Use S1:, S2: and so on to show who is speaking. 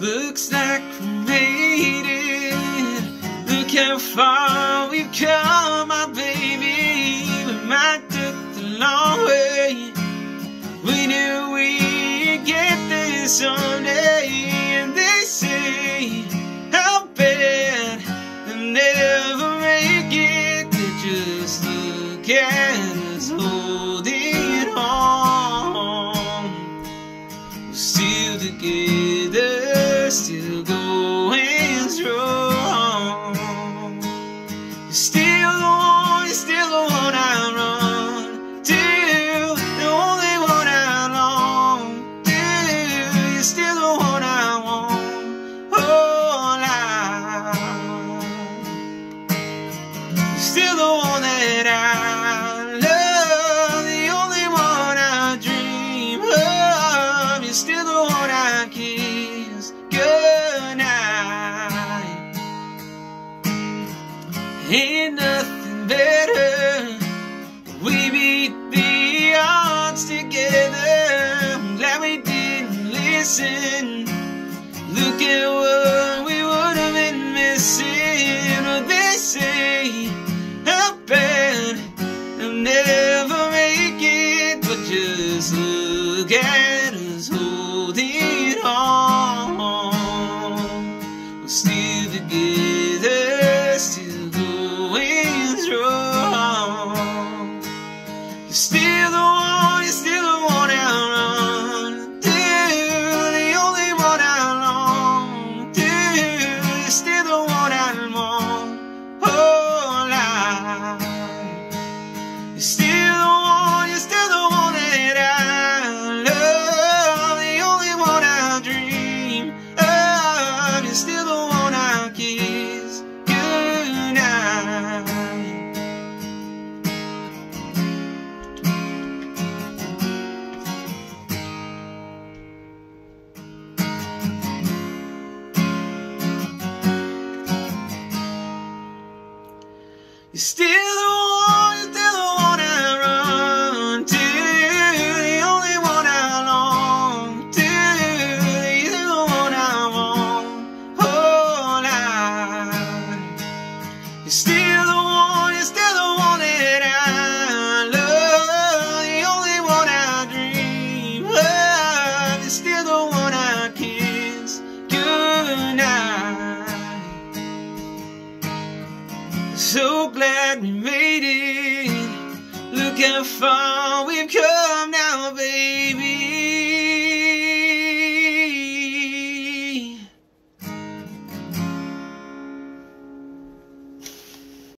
S1: Looks like we made it. Look how far we've come, my baby. We might took the long way. We knew we'd get there someday. And they say, how bad they'll never make it. They just look at us holding on. We're still together, still going strong. You're still the one, you're still the one I run to, the only one I long to. You're still the one I want, oh life. You're still the one that I listen. Look at what we would have been missing. What they say, how bad they'll never make it. But just look at us holding on. We're still together, still going strong. You're still the You're still the one I kiss goodnight. You're still So glad we made it. Look how far we've come.